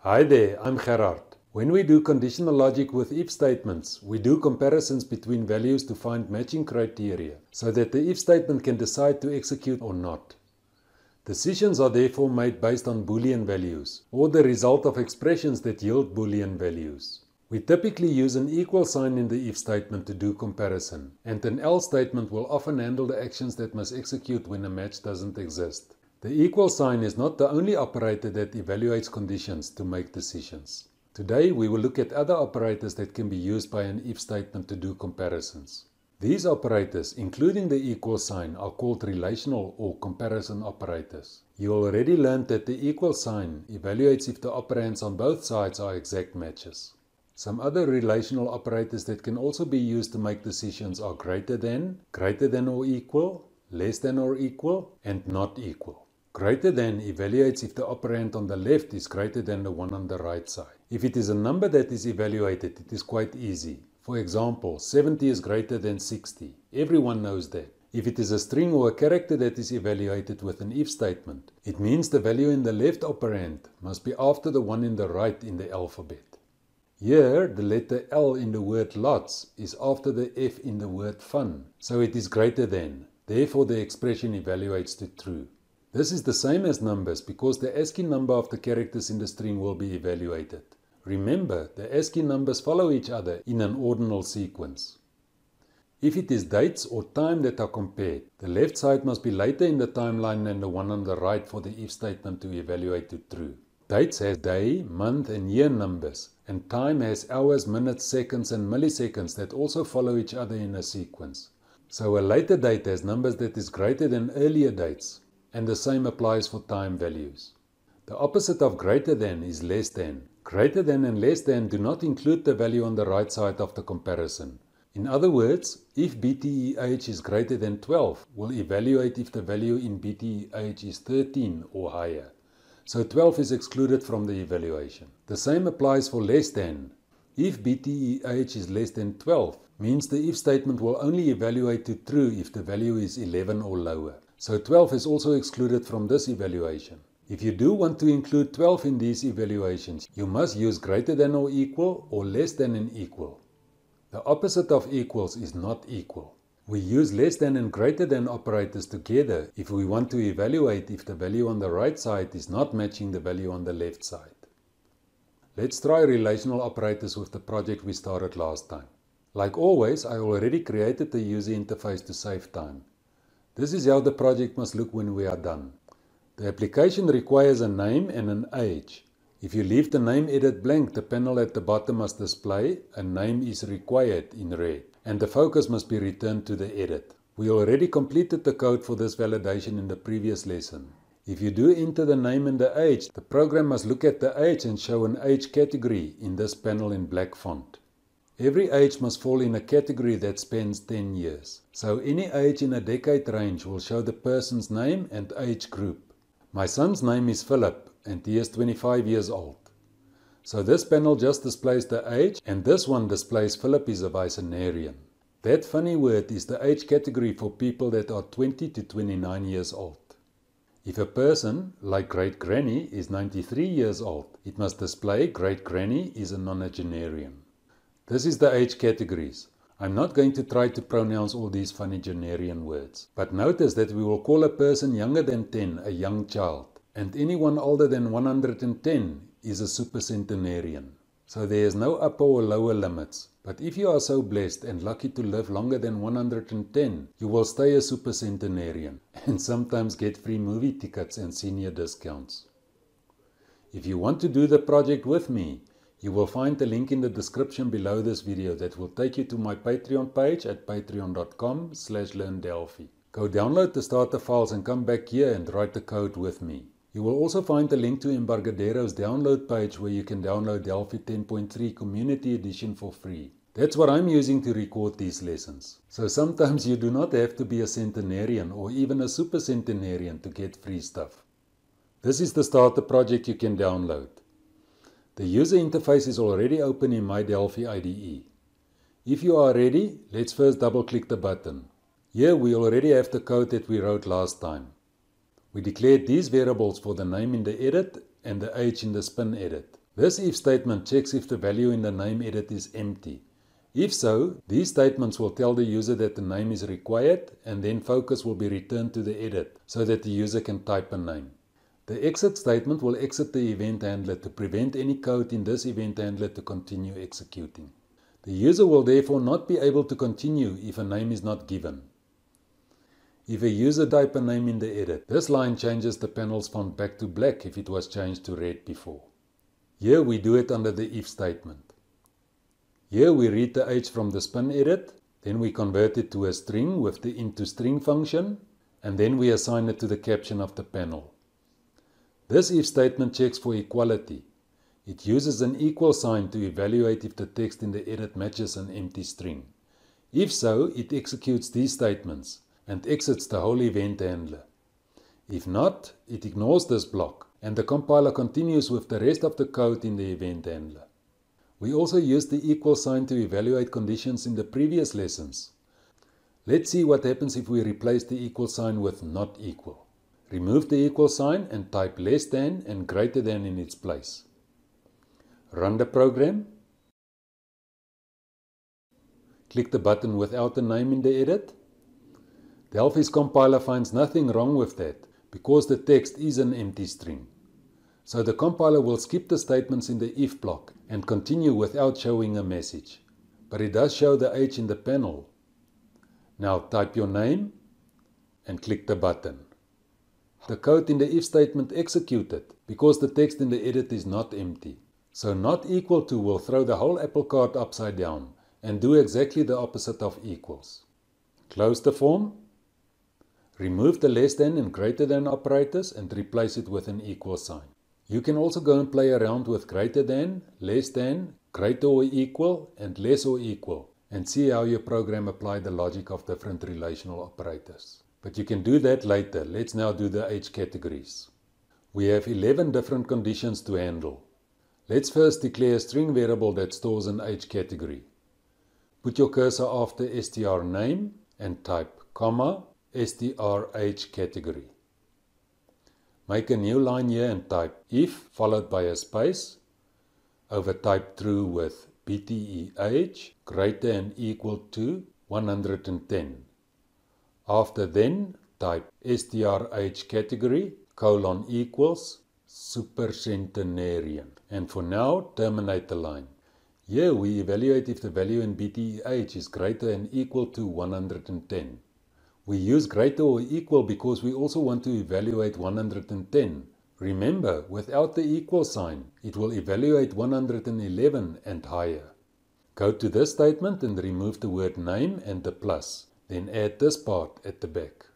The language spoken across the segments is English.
Hi there, I'm Gerard. When we do conditional logic with if statements, we do comparisons between values to find matching criteria so that the if statement can decide to execute or not. Decisions are therefore made based on Boolean values or the result of expressions that yield Boolean values. We typically use an equal sign in the if statement to do comparison, and an else statement will often handle the actions that must execute when a match doesn't exist. The equal sign is not the only operator that evaluates conditions to make decisions. Today we will look at other operators that can be used by an if statement to do comparisons. These operators, including the equal sign, are called relational or comparison operators. You already learned that the equal sign evaluates if the operands on both sides are exact matches. Some other relational operators that can also be used to make decisions are greater than, greater than or equal, less than or equal, and not equal. Greater than evaluates if the operand on the left is greater than the one on the right side. If it is a number that is evaluated, it is quite easy. For example, 70 is greater than 60. Everyone knows that. If it is a string or a character that is evaluated with an if statement, it means the value in the left operand must be after the one in the right in the alphabet. Here, the letter L in the word lots is after the F in the word fun, so it is greater than. Therefore, the expression evaluates to true. This is the same as numbers because the ASCII number of the characters in the string will be evaluated. Remember, the ASCII numbers follow each other in an ordinal sequence. If it is dates or time that are compared, the left side must be later in the timeline than the one on the right for the if statement to evaluate to true. Dates has day, month and year numbers, and time has hours, minutes, seconds and milliseconds that also follow each other in a sequence. So a later date has numbers that is greater than earlier dates, and the same applies for time values. The opposite of greater than is less than. Greater than and less than do not include the value on the right side of the comparison. In other words, if BTEH is greater than 12, we'll evaluate if the value in BTEH is 13 or higher so 12 is excluded from the evaluation. The same applies for less than. If BTEH is less than 12, means the if statement will only evaluate to true if the value is 11 or lower. So 12 is also excluded from this evaluation. If you do want to include 12 in these evaluations, you must use greater than or equal or less than and equal. The opposite of equals is not equal. We use less than and greater than operators together if we want to evaluate if the value on the right side is not matching the value on the left side. Let's try relational operators with the project we started last time. Like always, I already created the user interface to save time. This is how the project must look when we are done. The application requires a name and an age. If you leave the name edit blank, the panel at the bottom must display a name is required in red and the focus must be returned to the edit. We already completed the code for this validation in the previous lesson. If you do enter the name and the age, the program must look at the age and show an age category in this panel in black font. Every age must fall in a category that spans 10 years. So any age in a decade range will show the person's name and age group. My son's name is Philip and he is 25 years old. So this panel just displays the age and this one displays Philip is a Vicenarian. That funny word is the age category for people that are 20 to 29 years old. If a person, like Great Granny, is 93 years old, it must display Great Granny is a nonagenarian. This is the age categories. I'm not going to try to pronounce all these funny genarian words, but notice that we will call a person younger than 10 a young child, and anyone older than 110 is a supercentenarian. So there is no upper or lower limits. But if you are so blessed and lucky to live longer than 110, you will stay a supercentenarian and sometimes get free movie tickets and senior discounts. If you want to do the project with me, you will find the link in the description below this video that will take you to my Patreon page at patreon.com slash learndelphi. Go download the starter files and come back here and write the code with me. You will also find the link to Embarcadero's download page where you can download Delphi 10.3 Community Edition for free. That's what I'm using to record these lessons. So sometimes you do not have to be a centenarian or even a super centenarian to get free stuff. This is the starter project you can download. The user interface is already open in my Delphi IDE. If you are ready, let's first double click the button. Here we already have the code that we wrote last time. We declared these variables for the name in the edit and the age in the spin edit. This if statement checks if the value in the name edit is empty. If so, these statements will tell the user that the name is required and then focus will be returned to the edit so that the user can type a name. The exit statement will exit the event handler to prevent any code in this event handler to continue executing. The user will therefore not be able to continue if a name is not given. If a user type a name in the edit, this line changes the panel's font back to black if it was changed to red before. Here we do it under the if statement. Here we read the age from the spin edit, then we convert it to a string with the into string function, and then we assign it to the caption of the panel. This if statement checks for equality. It uses an equal sign to evaluate if the text in the edit matches an empty string. If so, it executes these statements and exits the whole event handler. If not, it ignores this block and the compiler continues with the rest of the code in the event handler. We also used the equal sign to evaluate conditions in the previous lessons. Let's see what happens if we replace the equal sign with not equal. Remove the equal sign and type less than and greater than in its place. Run the program. Click the button without the name in the edit. Delphi's compiler finds nothing wrong with that because the text is an empty string. So the compiler will skip the statements in the if block and continue without showing a message. But it does show the age in the panel. Now type your name and click the button. The code in the if statement executed because the text in the edit is not empty. So not equal to will throw the whole apple cart upside down and do exactly the opposite of equals. Close the form. Remove the less than and greater than operators and replace it with an equal sign. You can also go and play around with greater than, less than, greater or equal, and less or equal, and see how your program apply the logic of different relational operators. But you can do that later. Let's now do the age categories. We have 11 different conditions to handle. Let's first declare a string variable that stores an age category. Put your cursor after str name and type comma strh category. Make a new line here and type if followed by a space. Over type true with BTE age greater than equal to 110. After then type strh category colon equals supercentenarian. And for now terminate the line. Here we evaluate if the value in BTE age is greater and equal to 110. We use greater or equal because we also want to evaluate 110. Remember, without the equal sign, it will evaluate 111 and higher. Go to this statement and remove the word name and the plus, then add this part at the back.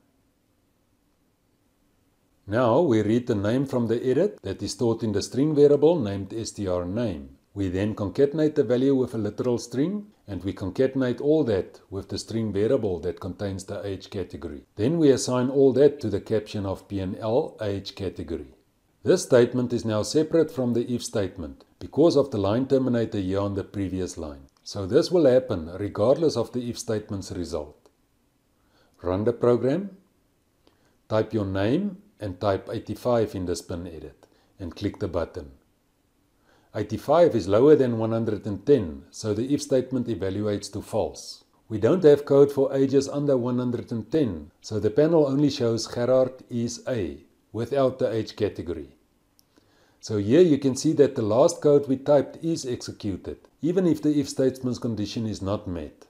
Now we read the name from the edit that is stored in the string variable named strname. We then concatenate the value with a literal string and we concatenate all that with the string variable that contains the age category. Then we assign all that to the caption of PNL age category. This statement is now separate from the if statement because of the line terminator here on the previous line. So this will happen regardless of the if statement's result. Run the program, type your name and type 85 in the spin edit and click the button. 85 is lower than 110, so the if statement evaluates to false. We don't have code for ages under 110, so the panel only shows Gerard is A, without the age category. So here you can see that the last code we typed is executed, even if the if statement's condition is not met.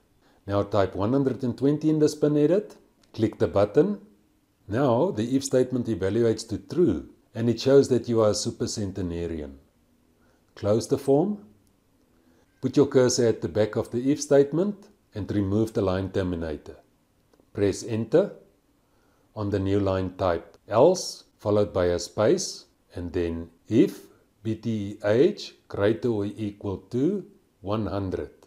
Now type 120 in the spin edit, click the button. Now the if statement evaluates to true, and it shows that you are a supercentenarian. Close the form. Put your cursor at the back of the if statement and remove the line terminator. Press enter. On the new line type else followed by a space and then if bteh greater or equal to 100.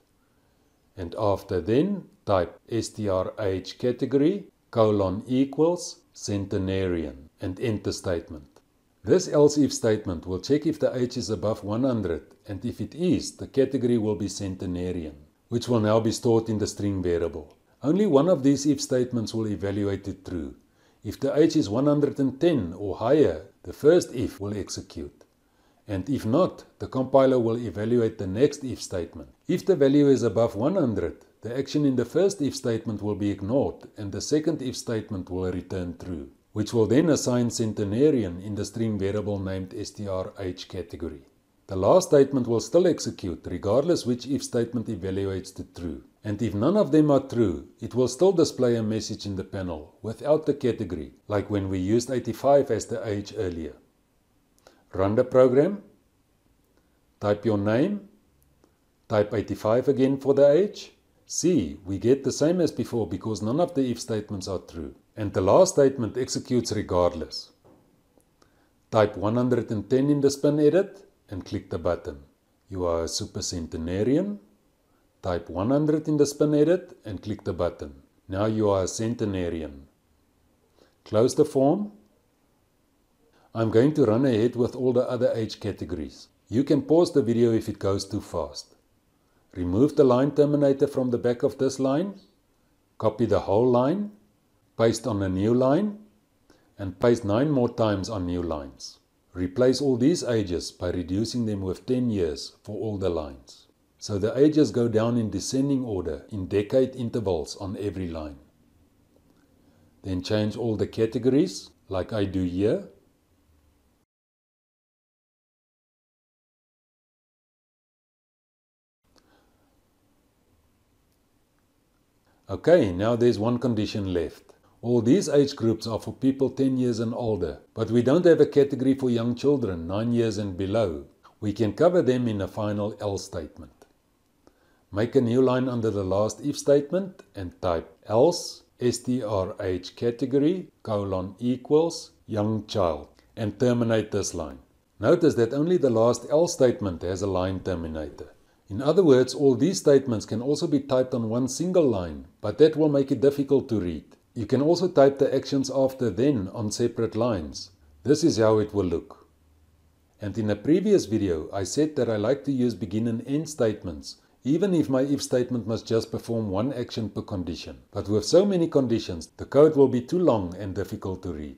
And after then type strh category colon equals centenarian and enter statement. This else if statement will check if the age is above 100 and if it is, the category will be centenarian, which will now be stored in the string variable. Only one of these if statements will evaluate to true. If the age is 110 or higher, the first if will execute. And if not, the compiler will evaluate the next if statement. If the value is above 100, the action in the first if statement will be ignored and the second if statement will return true, which will then assign centenarian in the string variable named strh category. The last statement will still execute regardless which if statement evaluates to true. And if none of them are true, it will still display a message in the panel without the category, like when we used 85 as the age earlier. Run the program, type your name, type 85 again for the age. See, we get the same as before because none of the if statements are true. And the last statement executes regardless. Type 110 in the spin edit and click the button. You are a super centenarian. Type 100 in the spin edit and click the button. Now you are a centenarian. Close the form. I'm going to run ahead with all the other age categories. You can pause the video if it goes too fast. Remove the line terminator from the back of this line. Copy the whole line. Paste on a new line. And paste 9 more times on new lines. Replace all these ages by reducing them with 10 years for all the lines. So the ages go down in descending order in decade intervals on every line. Then change all the categories like I do here. Okay, now there's one condition left. All these age groups are for people 10 years and older, but we don't have a category for young children 9 years and below. We can cover them in a final else statement. Make a new line under the last if statement and type else strh category colon equals young child and terminate this line. Notice that only the last else statement has a line terminator. In other words, all these statements can also be typed on one single line, but that will make it difficult to read. You can also type the actions after then on separate lines. This is how it will look. And in a previous video, I said that I like to use begin and end statements, even if my if statement must just perform one action per condition. But with so many conditions, the code will be too long and difficult to read.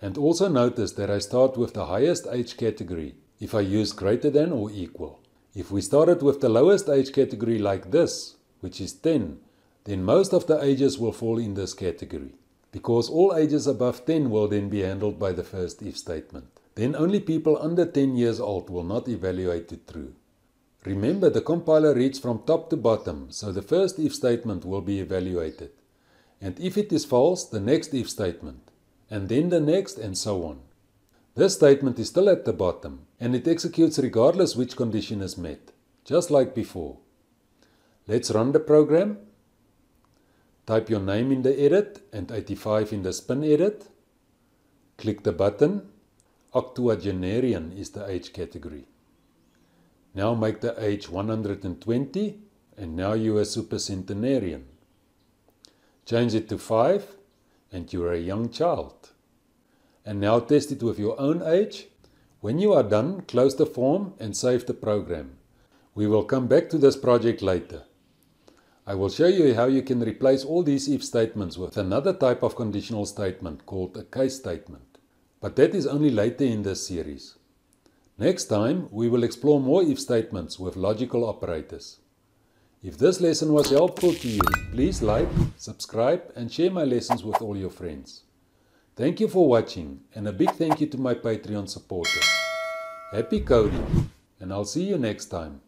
And also notice that I start with the highest age category if I use greater than or equal. If we started with the lowest age category like this, which is 10, then most of the ages will fall in this category. Because all ages above 10 will then be handled by the first if statement. Then only people under 10 years old will not evaluate to true. Remember, the compiler reads from top to bottom, so the first if statement will be evaluated. And if it is false, the next if statement, and then the next, and so on. This statement is still at the bottom, and it executes regardless which condition is met, just like before. Let's run the program. Type your name in the edit and 85 in the spin edit. Click the button. Octuagenarian is the age category. Now make the age 120 and now you are supercentenarian. Change it to 5 and you are a young child. And now test it with your own age. When you are done, close the form and save the program. We will come back to this project later. I will show you how you can replace all these if statements with another type of conditional statement called a case statement. But that is only later in this series. Next time, we will explore more if statements with logical operators. If this lesson was helpful to you, please like, subscribe and share my lessons with all your friends. Thank you for watching and a big thank you to my Patreon supporters. Happy coding and I'll see you next time.